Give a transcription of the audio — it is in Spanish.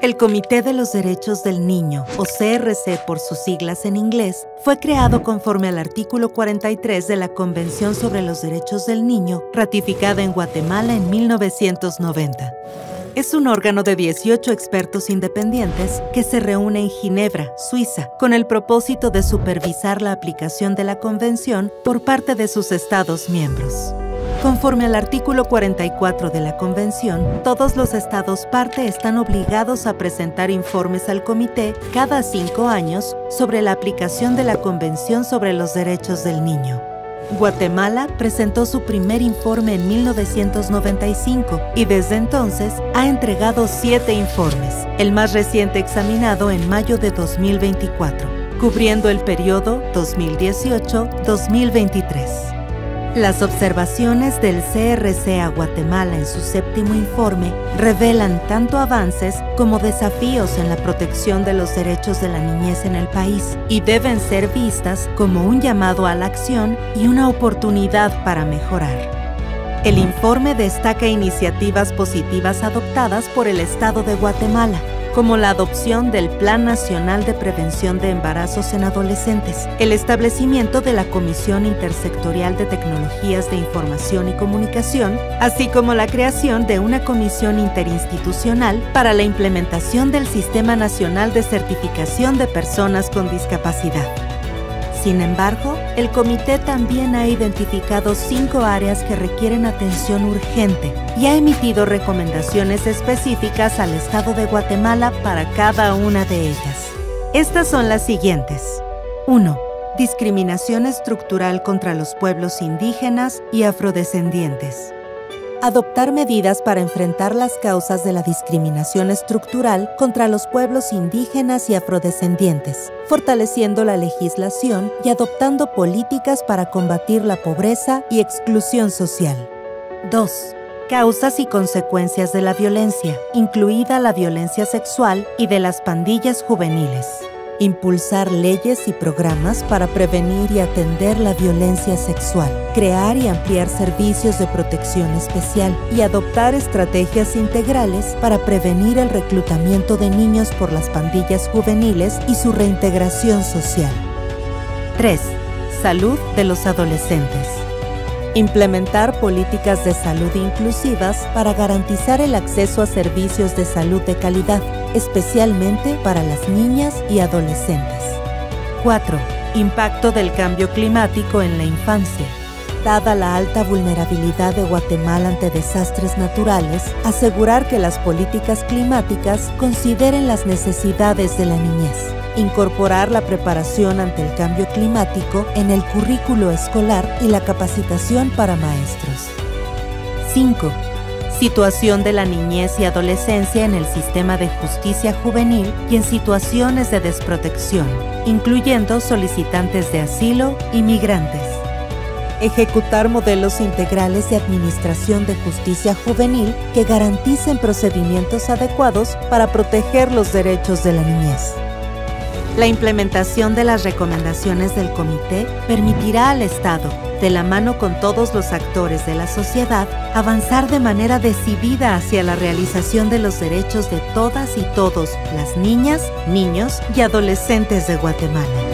El Comité de los Derechos del Niño, o CRC por sus siglas en inglés, fue creado conforme al artículo 43 de la Convención sobre los Derechos del Niño, ratificada en Guatemala en 1990. Es un órgano de 18 expertos independientes que se reúne en Ginebra, Suiza, con el propósito de supervisar la aplicación de la Convención por parte de sus Estados miembros. Conforme al artículo 44 de la Convención, todos los estados parte están obligados a presentar informes al Comité cada cinco años sobre la aplicación de la Convención sobre los Derechos del Niño. Guatemala presentó su primer informe en 1995 y desde entonces ha entregado siete informes, el más reciente examinado en mayo de 2024, cubriendo el periodo 2018-2023. Las observaciones del CRC a Guatemala en su séptimo informe revelan tanto avances como desafíos en la protección de los derechos de la niñez en el país y deben ser vistas como un llamado a la acción y una oportunidad para mejorar. El informe destaca iniciativas positivas adoptadas por el Estado de Guatemala, como la adopción del Plan Nacional de Prevención de Embarazos en Adolescentes, el establecimiento de la Comisión Intersectorial de Tecnologías de Información y Comunicación, así como la creación de una comisión interinstitucional para la implementación del Sistema Nacional de Certificación de Personas con Discapacidad. Sin embargo, el comité también ha identificado cinco áreas que requieren atención urgente y ha emitido recomendaciones específicas al Estado de Guatemala para cada una de ellas. Estas son las siguientes. 1. Discriminación estructural contra los pueblos indígenas y afrodescendientes adoptar medidas para enfrentar las causas de la discriminación estructural contra los pueblos indígenas y afrodescendientes, fortaleciendo la legislación y adoptando políticas para combatir la pobreza y exclusión social. 2. Causas y consecuencias de la violencia, incluida la violencia sexual y de las pandillas juveniles impulsar leyes y programas para prevenir y atender la violencia sexual, crear y ampliar servicios de protección especial y adoptar estrategias integrales para prevenir el reclutamiento de niños por las pandillas juveniles y su reintegración social. 3. Salud de los adolescentes. Implementar políticas de salud inclusivas para garantizar el acceso a servicios de salud de calidad, especialmente para las niñas y adolescentes. 4. Impacto del cambio climático en la infancia. Dada la alta vulnerabilidad de Guatemala ante desastres naturales, asegurar que las políticas climáticas consideren las necesidades de la niñez incorporar la preparación ante el cambio climático en el currículo escolar y la capacitación para maestros. 5. Situación de la niñez y adolescencia en el sistema de justicia juvenil y en situaciones de desprotección, incluyendo solicitantes de asilo y migrantes. Ejecutar modelos integrales de administración de justicia juvenil que garanticen procedimientos adecuados para proteger los derechos de la niñez. La implementación de las recomendaciones del comité permitirá al Estado, de la mano con todos los actores de la sociedad, avanzar de manera decidida hacia la realización de los derechos de todas y todos las niñas, niños y adolescentes de Guatemala.